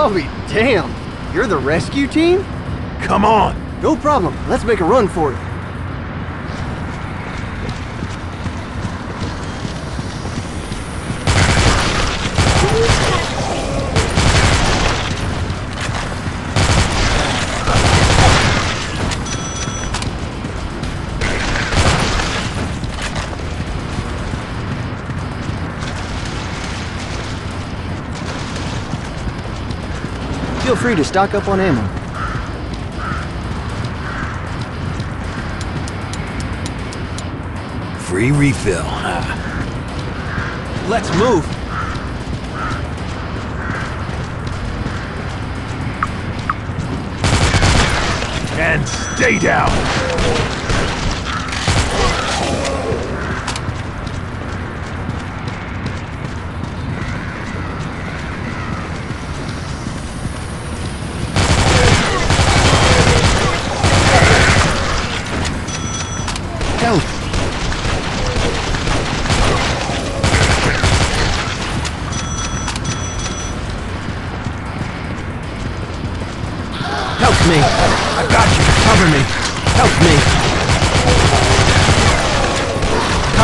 I'll be damned. You're the rescue team? Come on! No problem. Let's make a run for it. Feel free to stock up on ammo. Free refill. Ah. Let's move. And stay down.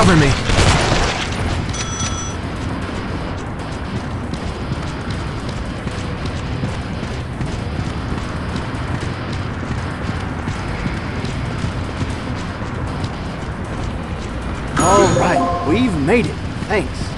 Cover me! All right, we've made it. Thanks.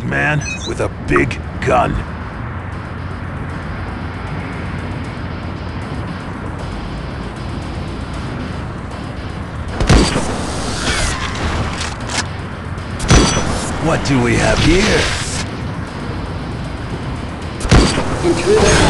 Big man with a big gun. What do we have here? Intruder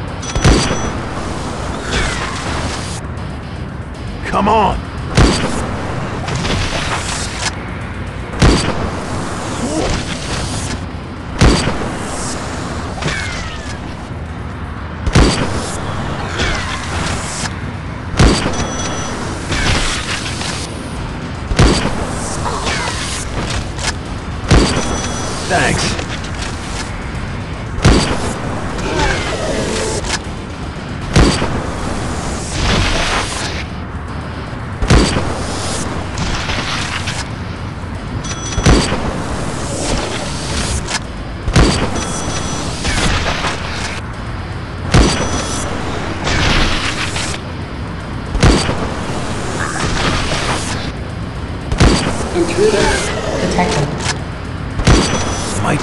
Come on! Thanks.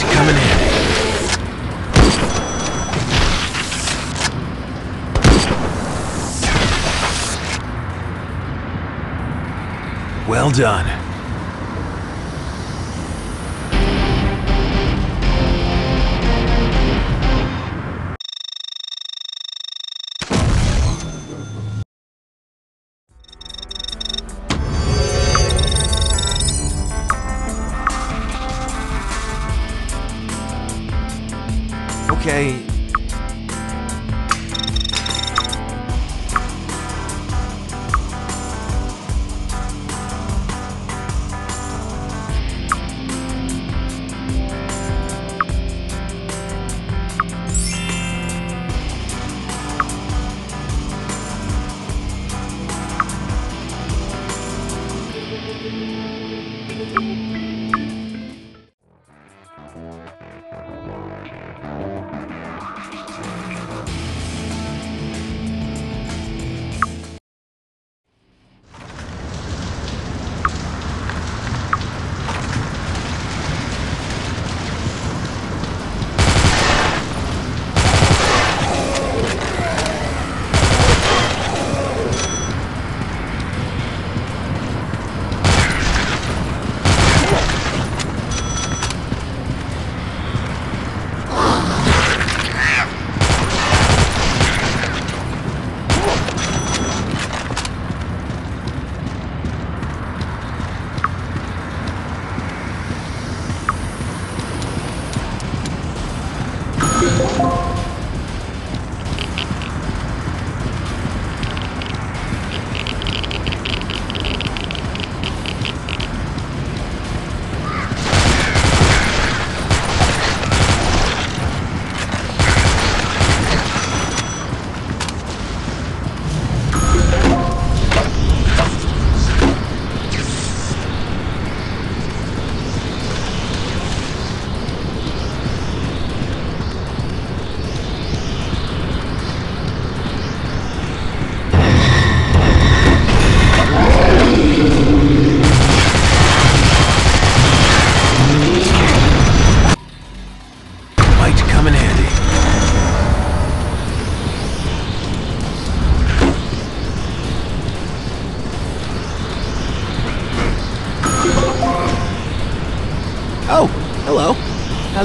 Might come in. Well done.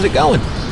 How's it going?